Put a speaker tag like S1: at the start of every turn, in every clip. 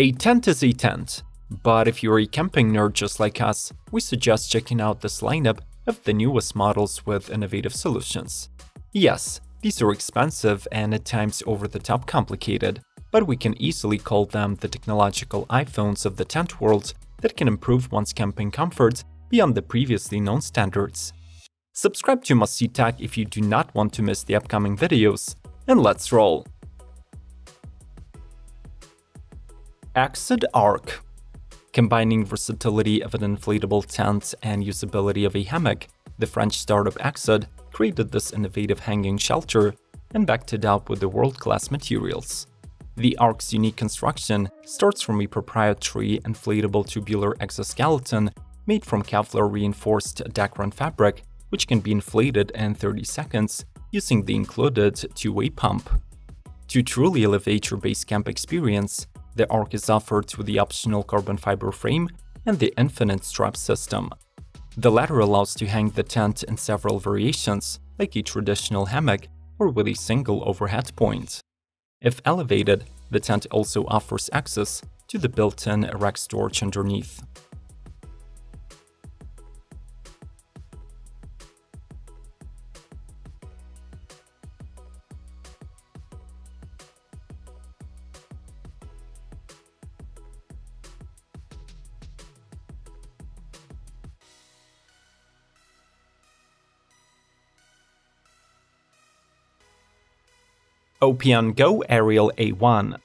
S1: A tent is a tent, but if you're a camping nerd just like us, we suggest checking out this lineup of the newest models with innovative solutions. Yes, these are expensive and at times over the top complicated, but we can easily call them the technological iPhones of the tent world that can improve one's camping comfort beyond the previously known standards. Subscribe to Must See Tech if you do not want to miss the upcoming videos, and let's roll! Exod Ark Combining versatility of an inflatable tent and usability of a hammock, the French startup Exod created this innovative hanging shelter and backed it up with the world-class materials. The Ark's unique construction starts from a proprietary inflatable tubular exoskeleton made from Kevlar reinforced Dacron fabric, which can be inflated in 30 seconds using the included two-way pump. To truly elevate your base camp experience, the Ark is offered with the optional carbon fiber frame and the infinite strap system. The latter allows to hang the tent in several variations, like a traditional hammock or with a single overhead point. If elevated, the tent also offers access to the built-in rack storage underneath. Opeongo Aerial A1.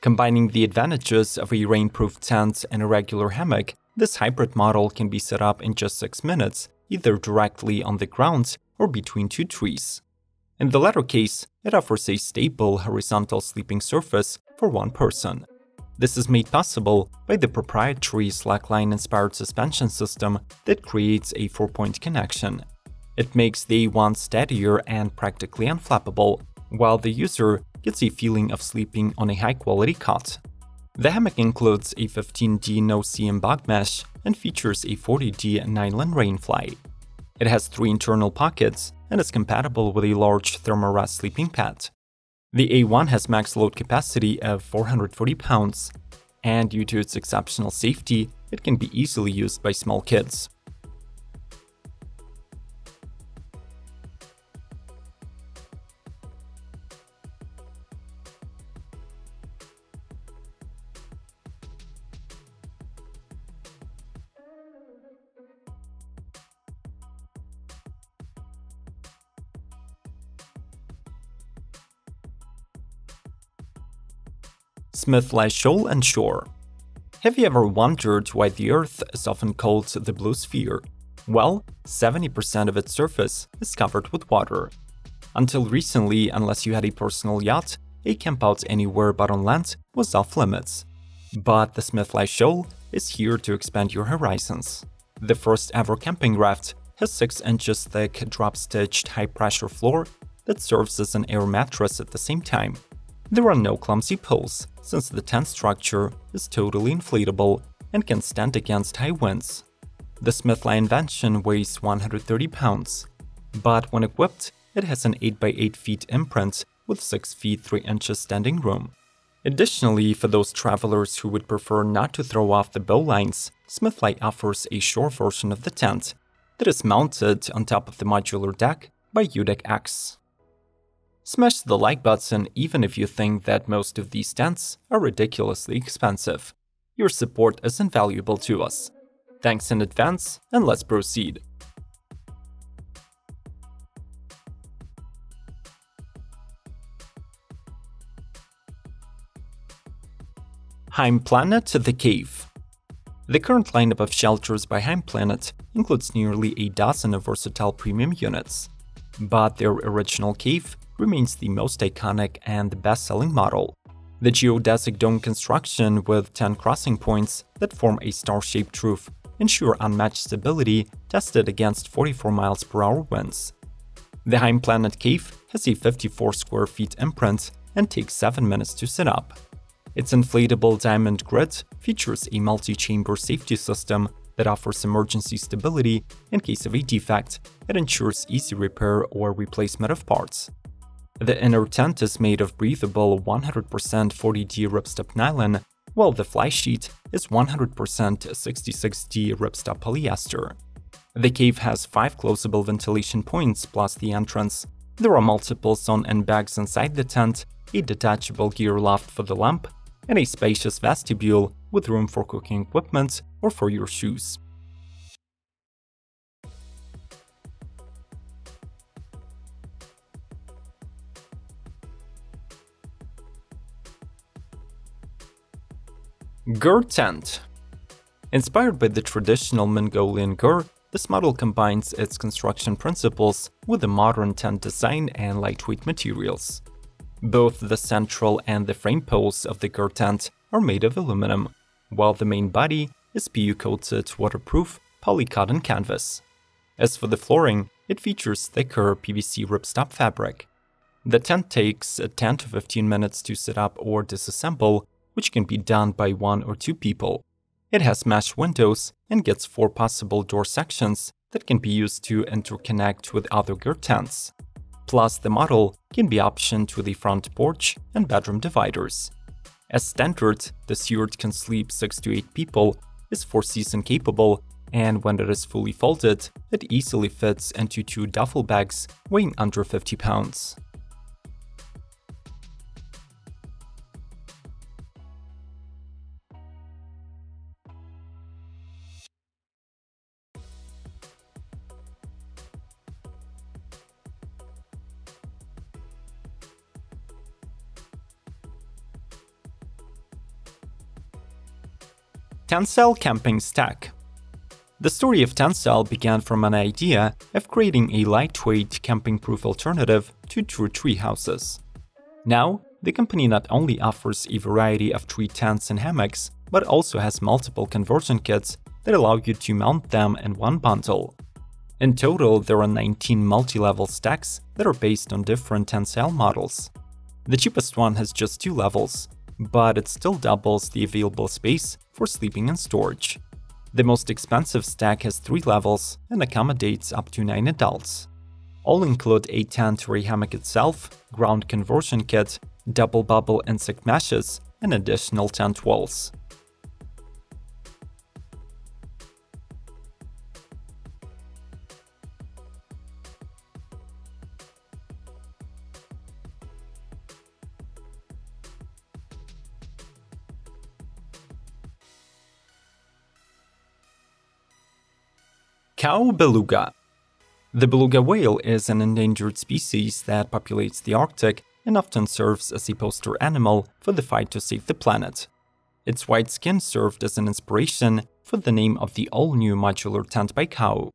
S1: Combining the advantages of a rainproof tent and a regular hammock, this hybrid model can be set up in just 6 minutes, either directly on the ground or between two trees. In the latter case, it offers a stable horizontal sleeping surface for one person. This is made possible by the proprietary slackline-inspired suspension system that creates a four-point connection. It makes the A1 steadier and practically unflappable, while the user gets a feeling of sleeping on a high-quality cot. The hammock includes a 15D no-see-um bog mesh and features a 40D nylon rainfly. It has three internal pockets and is compatible with a large Thermarest sleeping pad. The A1 has max load capacity of 440 pounds, and due to its exceptional safety, it can be easily used by small kids. Smith Shoal and Shore. Have you ever wondered why the Earth is often called the blue sphere? Well, 70% of its surface is covered with water. Until recently, unless you had a personal yacht, a campout anywhere but on land was off limits. But the Smith Shoal is here to expand your horizons. The first ever camping raft has 6 inches thick drop-stitched high-pressure floor that serves as an air mattress at the same time. There are no clumsy poles, since the tent structure is totally inflatable and can stand against high winds. The Smithfly invention weighs 130 pounds, but when equipped, it has an 8x8 feet imprint with 6 feet 3 inches standing room. Additionally, for those travelers who would prefer not to throw off the bowlines, Smithfly offers a shore version of the tent that is mounted on top of the modular deck by UDEC X. Smash the like button even if you think that most of these tents are ridiculously expensive. Your support is invaluable to us. Thanks in advance, and let's proceed. Heimplanet The Cave The current lineup of shelters by Heimplanet includes nearly a dozen of versatile premium units, but their original cave remains the most iconic and best-selling model. The geodesic dome construction with 10 crossing points that form a star-shaped roof ensure unmatched stability tested against 44 miles per hour winds. The Heimplanet Cave has a 54 square feet imprint and takes 7 minutes to set up. Its inflatable diamond grid features a multi-chamber safety system that offers emergency stability in case of a defect and ensures easy repair or replacement of parts. The inner tent is made of breathable 100% 40D ripstop nylon while the fly sheet is 100% 66D ripstop polyester. The cave has 5 closable ventilation points plus the entrance. There are multiple sun and bags inside the tent, a detachable gear loft for the lamp, and a spacious vestibule with room for cooking equipment or for your shoes. Gur tent. Inspired by the traditional Mongolian gur, this model combines its construction principles with a modern tent design and lightweight materials. Both the central and the frame poles of the gur tent are made of aluminum, while the main body is PU-coated waterproof polycotton canvas. As for the flooring, it features thicker PVC ripstop fabric. The tent takes 10 to 15 minutes to set up or disassemble which can be done by one or two people. It has mesh windows and gets four possible door sections that can be used to interconnect with other gur tents. Plus, the model can be optioned with a front porch and bedroom dividers. As standard, the Seward can sleep 6 to 8 people, is 4-season capable, and when it is fully folded, it easily fits into two duffel bags weighing under 50 pounds. Tentsile Camping Stack The story of Tentsile began from an idea of creating a lightweight camping-proof alternative to true tree houses. Now, the company not only offers a variety of tree tents and hammocks, but also has multiple conversion kits that allow you to mount them in one bundle. In total, there are 19 multi-level stacks that are based on different Tentsile models. The cheapest one has just two levels, but it still doubles the available space for sleeping and storage. The most expensive stack has 3 levels and accommodates up to 9 adults. All include a tent or a hammock itself, ground conversion kit, double bubble insect meshes, and additional tent walls. Cow beluga. The beluga whale is an endangered species that populates the Arctic and often serves as a poster animal for the fight to save the planet. Its white skin served as an inspiration for the name of the all-new modular tent by Cow.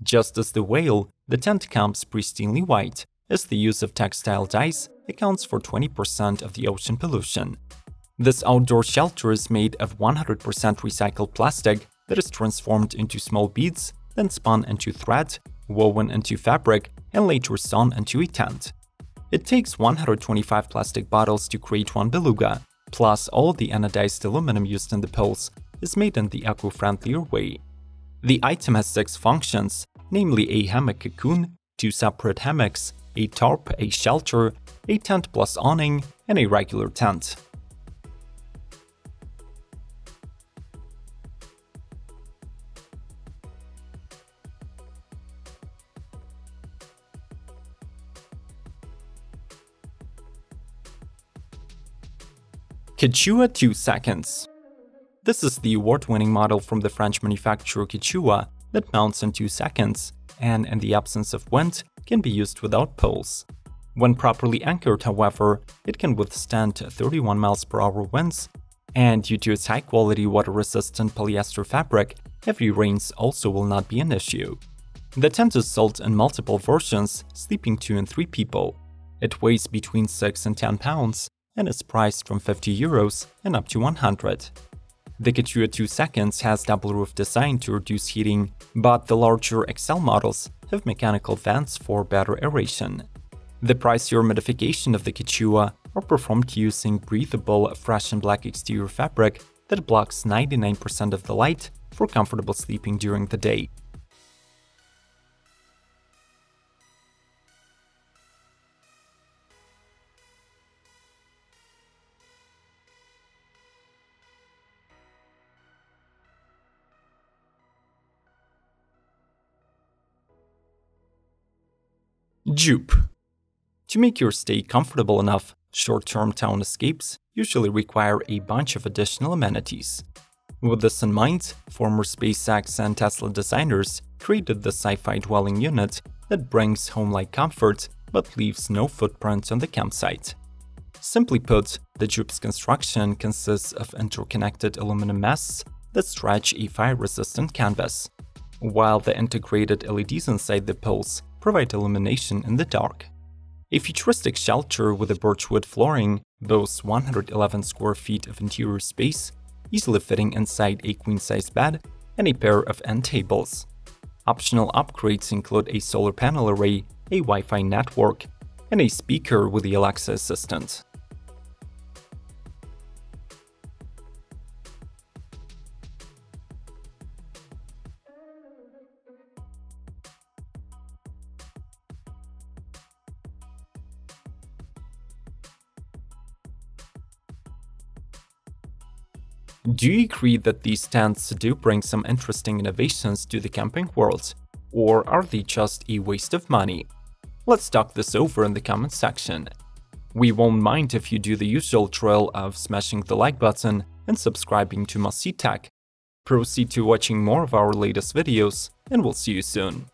S1: Just as the whale, the tent comes pristinely white, as the use of textile dyes accounts for 20% of the ocean pollution. This outdoor shelter is made of 100% recycled plastic that is transformed into small beads then spun into thread, woven into fabric, and later sewn into a tent. It takes 125 plastic bottles to create one beluga, plus all the anodized aluminum used in the poles is made in the eco-friendlier way. The item has six functions, namely a hammock cocoon, two separate hammocks, a tarp, a shelter, a tent plus awning, and a regular tent. Quechua 2 seconds. This is the award-winning model from the French manufacturer Quechua that mounts in 2 seconds and, in the absence of wind, can be used without poles. When properly anchored, however, it can withstand 31 miles per hour winds, and due to its high-quality water-resistant polyester fabric, heavy rains also will not be an issue. The tent is sold in multiple versions, sleeping 2 and 3 people. It weighs between 6 and 10 pounds, and is priced from 50 euros and up to 100. The Quechua 2 Seconds has double roof design to reduce heating, but the larger XL models have mechanical vents for better aeration. The pricier modification of the Quechua are performed using breathable fresh and black exterior fabric that blocks 99% of the light for comfortable sleeping during the day. Jupe To make your stay comfortable enough, short-term town escapes usually require a bunch of additional amenities. With this in mind, former SpaceX and Tesla designers created the sci-fi dwelling unit that brings home-like comfort but leaves no footprint on the campsite. Simply put, the Jupe's construction consists of interconnected aluminum masts that stretch a fire-resistant canvas, while the integrated LEDs inside the poles provide illumination in the dark. A futuristic shelter with a birchwood flooring boasts 111 square feet of interior space, easily fitting inside a queen-size bed and a pair of end tables. Optional upgrades include a solar panel array, a Wi-Fi network, and a speaker with the Alexa assistant. Do you agree that these tents do bring some interesting innovations to the camping world? Or are they just a waste of money? Let's talk this over in the comment section. We won't mind if you do the usual drill of smashing the like button and subscribing to Must Tech. Proceed to watching more of our latest videos, and we'll see you soon.